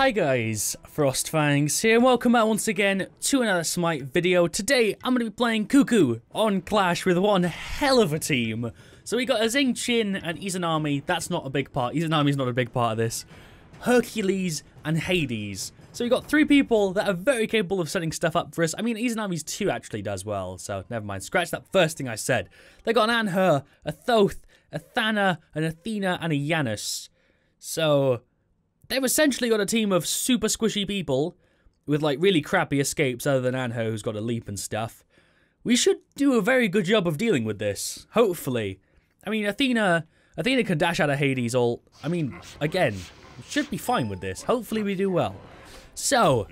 Hi guys, Frostfangs here, and welcome back once again to another Smite video. Today, I'm going to be playing Kuku on Clash with one hell of a team. So we got a Chin and Izanami, that's not a big part, Izanami's not a big part of this. Hercules and Hades. So we got three people that are very capable of setting stuff up for us. I mean, Izanami's two actually does well, so never mind. Scratch that first thing I said. They got an Anhur, a Thoth, a Thana, an Athena, and a Janus. So they've essentially got a team of super squishy people with like really crappy escapes other than Anhur who's got a leap and stuff. We should do a very good job of dealing with this, hopefully. I mean, Athena Athena can dash out of Hades all... I mean, again, should be fine with this. Hopefully we do well. So,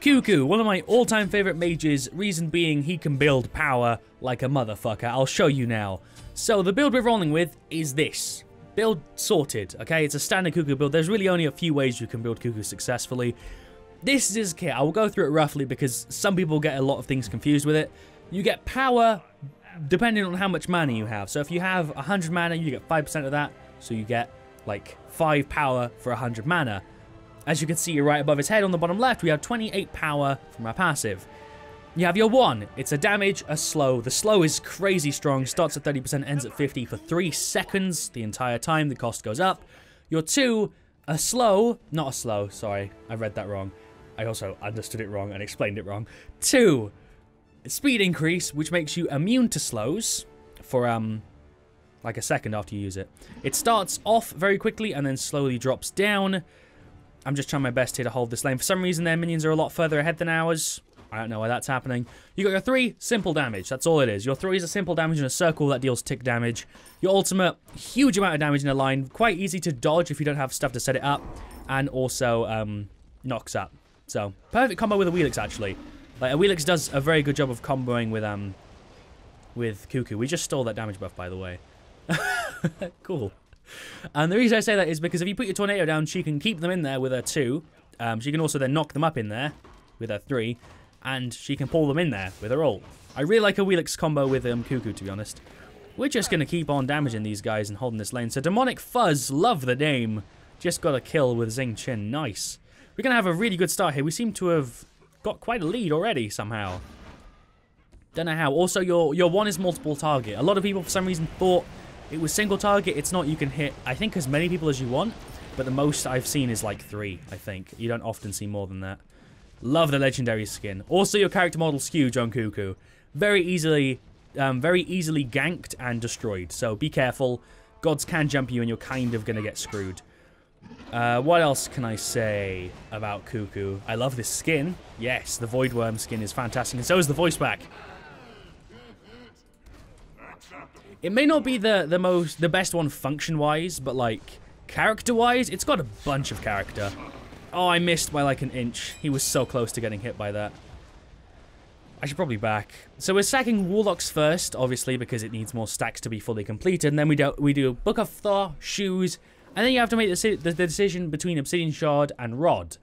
Kuku, one of my all-time favorite mages, reason being he can build power like a motherfucker. I'll show you now. So, the build we're rolling with is this build sorted, okay? It's a standard Kuku build. There's really only a few ways you can build Kuku successfully. This is kit. I will go through it roughly because some people get a lot of things confused with it. You get power depending on how much mana you have. So if you have 100 mana, you get 5% of that. So you get like 5 power for 100 mana. As you can see right above his head on the bottom left, we have 28 power from our passive. You have your 1. It's a damage, a slow. The slow is crazy strong. Starts at 30%, ends at 50 for 3 seconds. The entire time the cost goes up. Your 2, a slow. Not a slow, sorry. I read that wrong. I also understood it wrong and explained it wrong. 2, speed increase, which makes you immune to slows for um like a second after you use it. It starts off very quickly and then slowly drops down. I'm just trying my best here to hold this lane. For some reason, their minions are a lot further ahead than ours. I don't know why that's happening. You got your three, simple damage. That's all it is. Your three is a simple damage in a circle that deals tick damage. Your ultimate, huge amount of damage in a line. Quite easy to dodge if you don't have stuff to set it up. And also um, knocks up. So, perfect combo with Awilix, actually. Like, Awilix does a very good job of comboing with um with Kuku. We just stole that damage buff, by the way. cool. And the reason I say that is because if you put your Tornado down, she can keep them in there with her 2. Um, she can also then knock them up in there with her 3 and she can pull them in there with her ult. I really like Awilix combo with um, Kuku, to be honest. We're just going to keep on damaging these guys and holding this lane. So Demonic Fuzz, love the name. Just got a kill with Xing Tian, nice. We're going to have a really good start here. We seem to have got quite a lead already somehow. Don't know how. Also, your, your one is multiple target. A lot of people, for some reason, thought it was single target. It's not. You can hit, I think, as many people as you want. But the most I've seen is like three, I think. You don't often see more than that. Love the legendary skin. Also, your character model skew, John Kuku. Very easily, um, very easily ganked and destroyed. So be careful. Gods can jump you and you're kind of going to get screwed. Uh, what else can I say about Kuku? I love this skin. Yes, the Void Wyrm skin is fantastic. And so is the voice back. It may not be the, the most, the best one function-wise, but like, character-wise, it's got a bunch of character. Oh, I missed by like an inch. He was so close to getting hit by that. I should probably back. So we're stacking Warlocks first, obviously, because it needs more stacks to be fully completed. And then we do, we do Book of Thoth, Shoes, and then you have to make the, the, the decision between Obsidian Shard and Rod.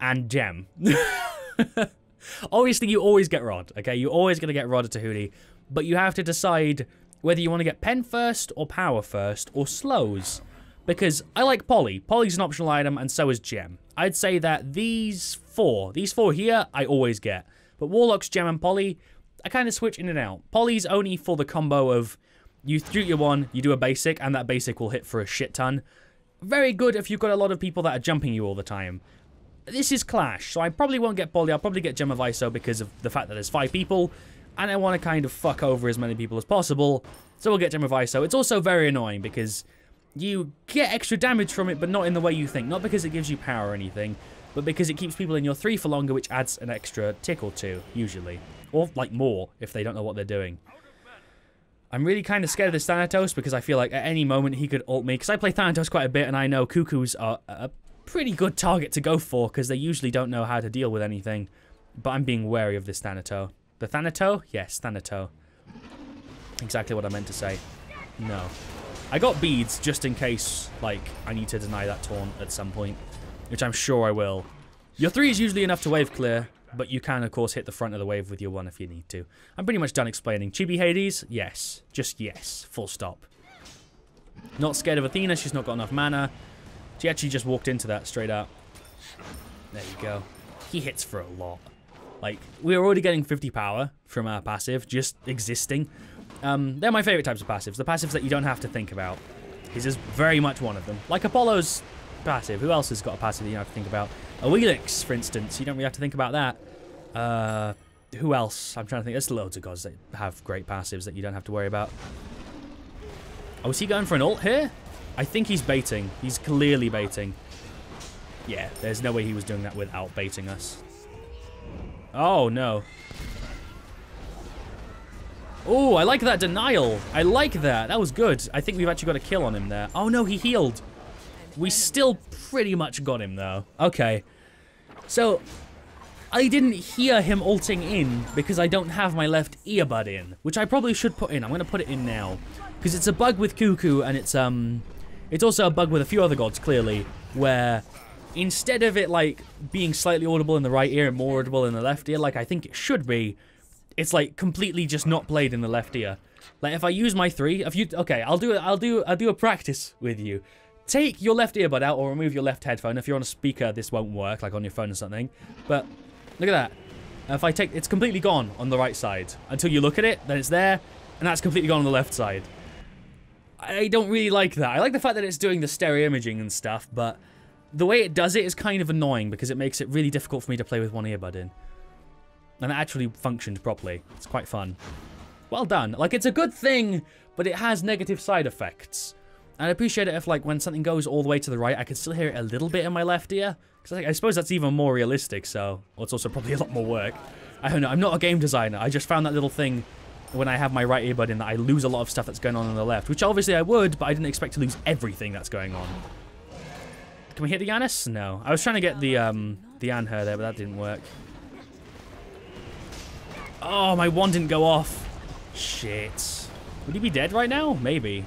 And Gem. obviously, you always get Rod, okay? You're always going to get Rod at Tahuti. But you have to decide whether you want to get Pen first, or Power first, or Slows. Because I like Polly. Polly's an optional item, and so is Gem. I'd say that these four, these four here, I always get. But Warlocks, Gem, and Polly, I kind of switch in and out. Polly's only for the combo of you shoot your one, you do a basic, and that basic will hit for a shit ton. Very good if you've got a lot of people that are jumping you all the time. This is Clash, so I probably won't get Polly. I'll probably get Gem of Iso because of the fact that there's five people, and I want to kind of fuck over as many people as possible, so we'll get Gem of Iso. It's also very annoying because you get extra damage from it, but not in the way you think. Not because it gives you power or anything, but because it keeps people in your 3 for longer, which adds an extra tick or two, usually. Or, like, more, if they don't know what they're doing. I'm really kind of scared of this Thanatos, because I feel like at any moment he could ult me. Because I play Thanatos quite a bit, and I know Kukus are a pretty good target to go for, because they usually don't know how to deal with anything. But I'm being wary of this Thanato. The Thanato? Yes, Thanato. Exactly what I meant to say. No. I got beads just in case, like, I need to deny that taunt at some point, which I'm sure I will. Your 3 is usually enough to wave clear, but you can, of course, hit the front of the wave with your 1 if you need to. I'm pretty much done explaining. Chibi Hades? Yes. Just yes. Full stop. Not scared of Athena. She's not got enough mana. She actually just walked into that straight up. There you go. He hits for a lot. Like, we're already getting 50 power from our passive, just existing. Um, they're my favorite types of passives, the passives that you don't have to think about. His is very much one of them. Like Apollo's passive. Who else has got a passive you don't have to think about? Awilix, for instance. You don't really have to think about that. Uh, who else? I'm trying to think. There's loads of gods that have great passives that you don't have to worry about. Oh, is he going for an ult here? I think he's baiting. He's clearly baiting. Yeah, there's no way he was doing that without baiting us. Oh, no. Oh, I like that denial. I like that. That was good. I think we've actually got a kill on him there. Oh, no, he healed. We still pretty much got him, though. Okay. So, I didn't hear him ulting in because I don't have my left earbud in, which I probably should put in. I'm going to put it in now. Because it's a bug with Kuku and it's, um... It's also a bug with a few other gods, clearly, where instead of it, like, being slightly audible in the right ear and more audible in the left ear, like I think it should be, it's like completely just not played in the left ear. Like if I use my three, if you okay, I'll do. I'll do I'll do a practice with you. Take your left earbud out or remove your left headphone. If you're on a speaker, this won't work, like on your phone or something. But look at that. If I take, it's completely gone on the right side until you look at it. Then it's there, and that's completely gone on the left side. I don't really like that. I like the fact that it's doing the stereo imaging and stuff, but the way it does it is kind of annoying because it makes it really difficult for me to play with one earbud in. And it actually functioned properly. It's quite fun. Well done. Like, it's a good thing, but it has negative side effects. And I appreciate it if, like, when something goes all the way to the right, I can still hear it a little bit in my left ear. Because I, I suppose that's even more realistic, so... Well, it's also probably a lot more work. I don't know. I'm not a game designer. I just found that little thing when I have my right earbud in that I lose a lot of stuff that's going on on the left. Which obviously I would, but I didn't expect to lose everything that's going on. Can we hit the Janus? No. I was trying to get the, um, the Anhur there, but that didn't work. Oh, my one didn't go off. Shit. Would he be dead right now? Maybe.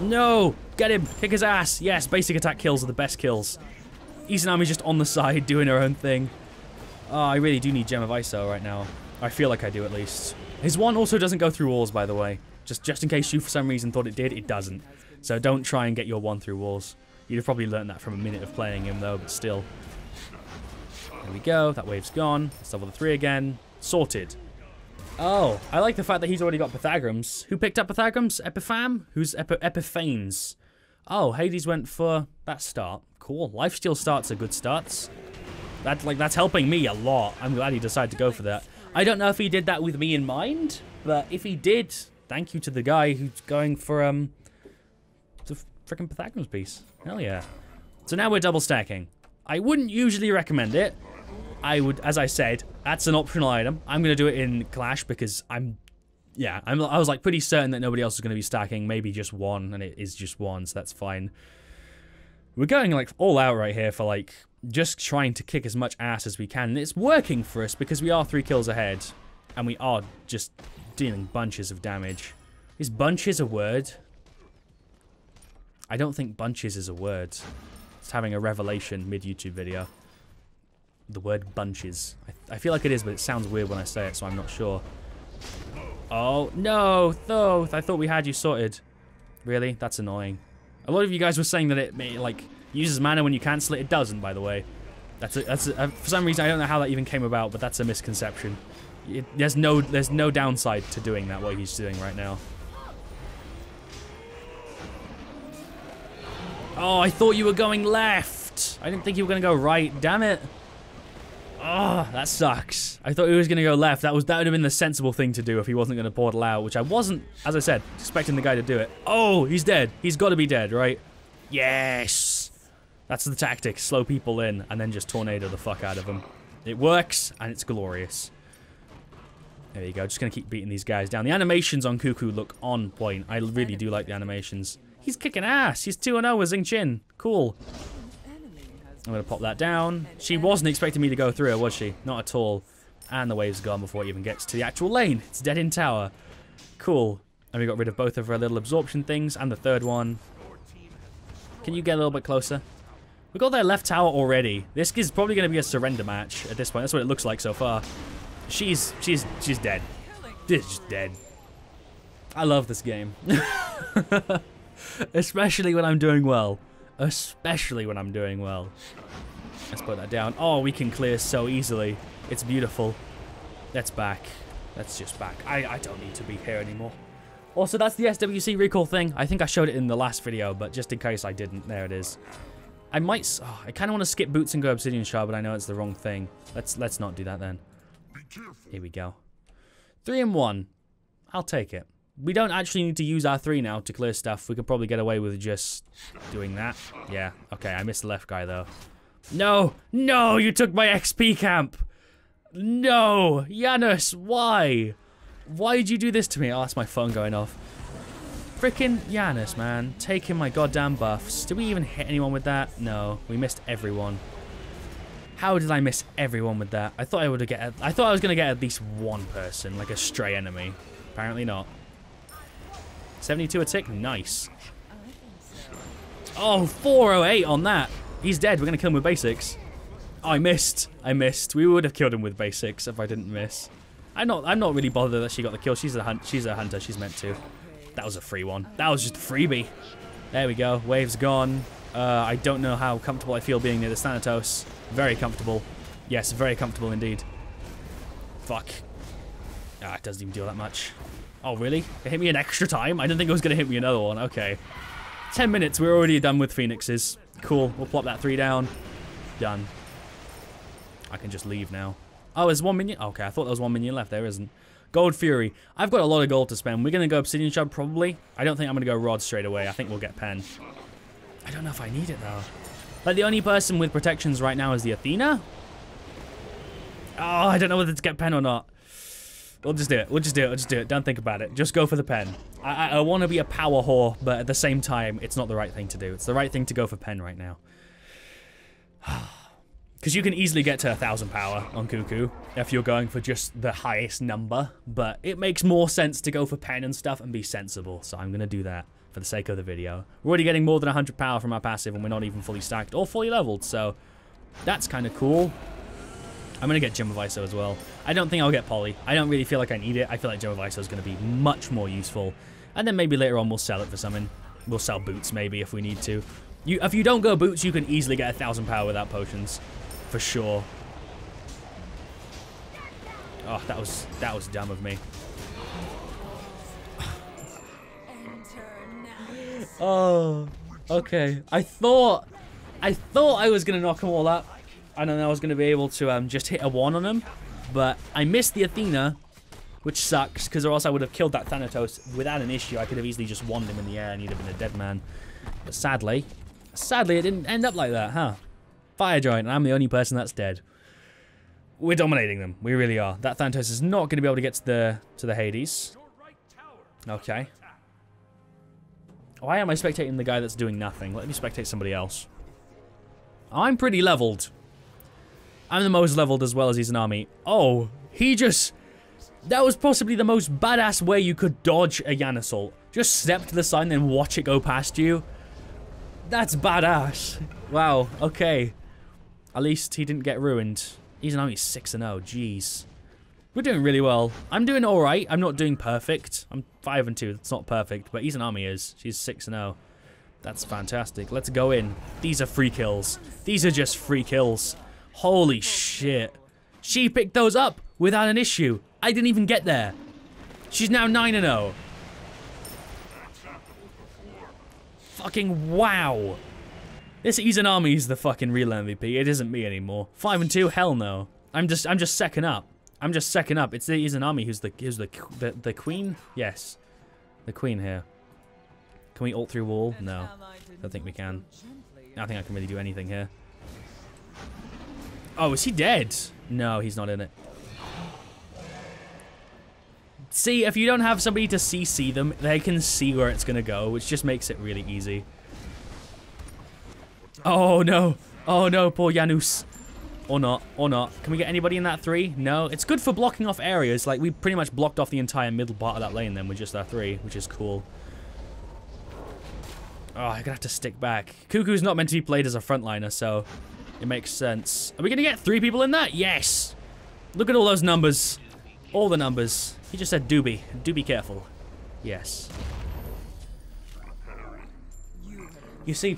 No! Get him! Kick his ass! Yes, basic attack kills are the best kills. Izanami's just on the side doing her own thing. Oh, I really do need Gem of ISO right now. I feel like I do at least. His one also doesn't go through walls, by the way. Just, just in case you for some reason thought it did, it doesn't. So don't try and get your one through walls. You'd have probably learned that from a minute of playing him though, but still. There we go. That wave's gone. Let's level the three again. Sorted. Oh, I like the fact that he's already got Pythagrams. Who picked up Pythagrams? Epipham? Who's Epi Epiphanes? Oh, Hades went for that start. Cool. Lifesteal starts are good starts. That like that's helping me a lot. I'm glad he decided to go for that. I don't know if he did that with me in mind, but if he did, thank you to the guy who's going for um the freaking Pythagoras piece. Hell yeah. So now we're double stacking. I wouldn't usually recommend it, I would, as I said, that's an optional item. I'm going to do it in Clash because I'm, yeah, I'm, I was like pretty certain that nobody else is going to be stacking, maybe just one, and it is just one, so that's fine. We're going like all out right here for like just trying to kick as much ass as we can. And it's working for us because we are three kills ahead, and we are just dealing bunches of damage. Is bunches a word? I don't think bunches is a word. It's having a revelation mid-YouTube video the word bunches. I, I, feel like it is, but it sounds weird when I say it, so I'm not sure. Oh, no, Thoth. I thought we had you sorted. Really? That's annoying. A lot of you guys were saying that it, like, uses mana when you cancel it. It doesn't, by the way. That's a, that's a, uh, for some reason I don't know how that even came about, but that's a misconception. It, there's no there's no downside to doing that what he's doing right now. Oh, I thought you were going left. I didn't think you were going to go right. Damn it. Oh, that sucks. I thought he was going to go left. That was that would have been the sensible thing to do if he wasn't going to portal out, which I wasn't, as I said, expecting the guy to do it. Oh, he's dead. He's got to be dead, right? Yes. That's the tactic. Slow people in and then just tornado the fuck out of them. It works, and it's glorious. There you go. Just going to keep beating these guys down. The animations on Kuku look on point. I really do like the animations. He's kicking ass. He's 2-0 with Xing Tian. Cool. I'm going to pop that down. She wasn't expecting me to go through her, was she? Not at all. And the wave's gone before it even gets to the actual lane. It's dead in tower. Cool. And we got rid of both of her little absorption things and the third one. Can you get a little bit closer? We got their left tower already. This is probably going to be a surrender match at this point. That's what it looks like so far. She's she's she's dead. She's just dead. I love this game. Especially when I'm doing well. Especially when I'm doing well. Let's put that down. Oh, we can clear so easily. It's beautiful. That's back. That's just back. I, I don't need to be here anymore. Also, that's the SWC recall thing. I think I showed it in the last video, but just in case I didn't, there it is. I might... Oh, I kind of want to skip Boots and go Obsidian Shard, but I know it's the wrong thing. Let's let's not do that then. Here we go. Three and one. I'll take it. We don't actually need to use our three now to clear stuff. We could probably get away with just doing that. Yeah, okay, I missed the left guy though. No! No! You took my XP camp! No! Janus, why? Why did you do this to me? Oh, that's my phone going off. Freaking Janus, man. Taking my goddamn buffs. Did we even hit anyone with that? No. We missed everyone. How did I miss everyone with that? I thought I would get. I thought I was gonna get at least one person, like a stray enemy. Apparently not. 72 a tick, nice. Oh, 408 on that. He's dead. We're gonna kill him with basics. Oh, I missed. I missed. We would have killed him with basics if I didn't miss. I'm not. I'm not really bothered that she got the kill. She's a hunt. She's a hunter. She's meant to. That was a free one. That was just a freebie. There we go. Wave's gone. Uh, I don't know how comfortable I feel being near the Thanatos. Very comfortable. Yes, very comfortable indeed. Fuck. Ah, it doesn't even deal that much. Oh, really? It hit me an extra time? I didn't think it was going to hit me another one. Okay. Ten minutes. We're already done with Phoenixes. Cool. We'll plop that three down. Done. I can just leave now. Oh, there's one minion? Okay, I thought there was one minion left. There isn't. Gold Fury. I've got a lot of gold to spend. We're going to go Obsidian Shard, probably. I don't think I'm going to go Rod straight away. I think we'll get Pen. I don't know if I need it, though. Like, the only person with protections right now is the Athena? Oh, I don't know whether to get Pen or not. We'll just do it. We'll just do it. We'll just do it. Don't think about it. Just go for the pen. I, I, I want to be a power whore, but at the same time, it's not the right thing to do. It's the right thing to go for pen right now. Because you can easily get to a thousand power on Kuku if you're going for just the highest number, but it makes more sense to go for pen and stuff and be sensible, so I'm going to do that for the sake of the video. We're already getting more than 100 power from our passive and we're not even fully stacked or fully leveled, so that's kind of cool. I'm going to get Gem of Iso as well. I don't think I'll get Polly. I don't really feel like I need it. I feel like Gem of Iso is going to be much more useful. And then maybe later on we'll sell it for something. We'll sell boots maybe if we need to. You, If you don't go boots, you can easily get a thousand power without potions. For sure. Oh, that was that was dumb of me. oh, okay. I thought I thought I was gonna knock them all up and then I was going to be able to um, just hit a 1 on him. But I missed the Athena, which sucks, because or else I would have killed that Thanatos without an issue. I could have easily just wand him in the air and he'd have been a dead man. But sadly, sadly it didn't end up like that, huh? Fire Giant, and I'm the only person that's dead. We're dominating them. We really are. That Thanatos is not going to be able to get to the to the Hades. Okay. Why am I spectating the guy that's doing nothing? Let me spectate somebody else. I'm pretty leveled. I'm the most leveled as well as Izanami. Oh, he just... That was possibly the most badass way you could dodge a Yan Assault. Just step to the side and then watch it go past you. That's badass. Wow, okay. At least he didn't get ruined. Izanami's 6-0, jeez. We're doing really well. I'm doing alright. I'm not doing perfect. I'm 5 and 2. It's not perfect, but Izanami is. She's 6 and 0. That's fantastic. Let's go in. These are free kills. These are just free kills. Holy shit. She picked those up without an issue. I didn't even get there. She's now 9-0. Fucking wow. This Izanami is the fucking real MVP. It isn't me anymore. 5 and 2, hell no. I'm just I'm just second up. I'm just second up. It's the Izanami who's the who's the the, the queen? Yes. The queen here. Can we ult through wall? No. I don't think we can. I don't think I can really do anything here. Oh, is he dead? No, he's not in it. See, if you don't have somebody to CC them, they can see where it's going to go, which just makes it really easy. Oh, no. Oh, no, poor Janus. Or not, or not. Can we get anybody in that three? No. It's good for blocking off areas. Like, we pretty much blocked off the entire middle part of that lane then with just our three, which is cool. Oh, I'm going to have to stick back. Kuku's not meant to be played as a frontliner, so it makes sense. Are we to get three people in that? Yes. Look at all those numbers. All the numbers. He just said do be. Do be careful. Yes. You see,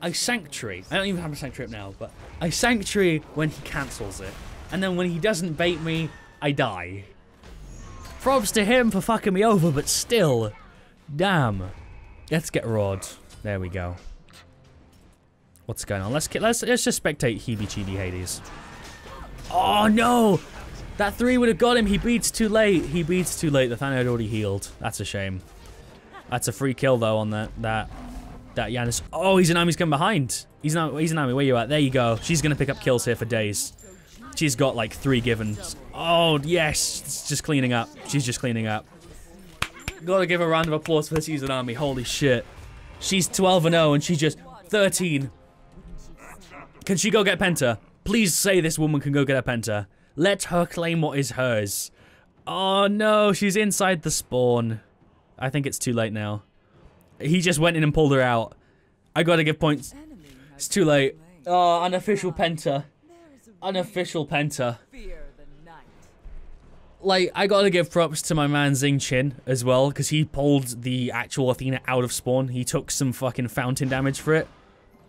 I Sanctuary. I don't even have a Sanctuary up now, but I Sanctuary when he cancels it. And then when he doesn't bait me, I die. Props to him for fucking me over, but still. Damn. Let's get Rod. There we go. What's going on? Let's let's let's just spectate Heebie Chibi Hades. Oh no! That three would have got him. He beats too late. He beats too late. The Thana had already healed. That's a shame. That's a free kill though on that that that Janus. Oh, Izanami's come behind. He's not. Izanami. Where you at? There you go. She's gonna pick up kills here for days. She's got like three given. Oh yes, just cleaning up. She's just cleaning up. Gotta give a round of applause for this army. Holy shit. She's 12 and 0 and she's just 13 can she go get Penta? Please say this woman can go get a Penta. Let her claim what is hers. Oh no, she's inside the spawn. I think it's too late now. He just went in and pulled her out. I gotta give points. It's too late. Oh, unofficial Penta. Unofficial Penta. Like, I gotta give props to my man Xing Tian as well, because he pulled the actual Athena out of spawn. He took some fucking fountain damage for it.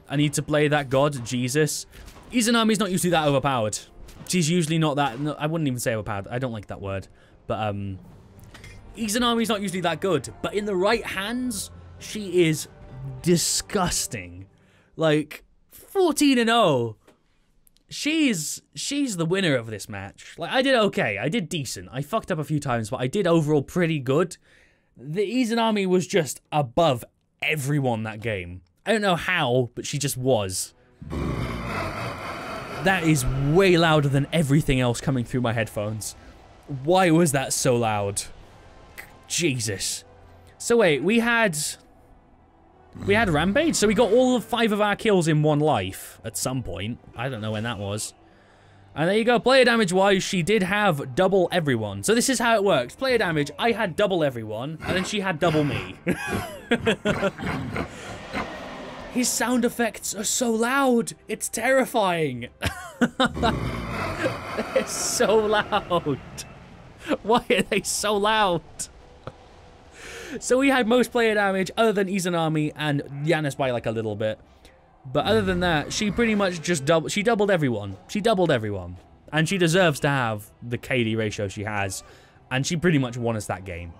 I need to play that god, Jesus. Izanami's not usually that overpowered. She's usually not that... No, I wouldn't even say overpowered. I don't like that word. But, um... Izanami's not usually that good. But in the right hands, she is disgusting. Like, 14 and 0. She's she's the winner of this match. Like I did okay, I did decent. I fucked up a few times, but I did overall pretty good. The Izanami was just above everyone that game. I don't know how, but she just was. That is way louder than everything else coming through my headphones. Why was that so loud? Jesus. So wait, we had... We had Rampage, so we got all of five of our kills in one life at some point. I don't know when that was. And there you go, player damage-wise, she did have double everyone. So this is how it works. Player damage, I had double everyone, and then she had double me. His sound effects are so loud. It's terrifying. They're so loud. Why are they so loud? So we had most player damage other than Izanami and Janus by like a little bit. But other than that, she pretty much just doubled. She doubled everyone. She doubled everyone. And she deserves to have the KD ratio she has. And she pretty much won us that game.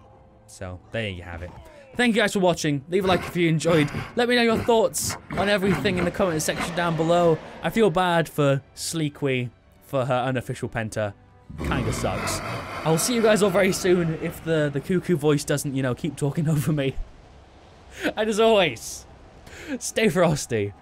So there you have it. Thank you guys for watching. Leave a like if you enjoyed. Let me know your thoughts on everything in the comment section down below. I feel bad for Sleekwee for her unofficial penta. Kinda sucks. I'll see you guys all very soon if the, the Kuku voice doesn't, you know, keep talking over me. And as always, stay frosty.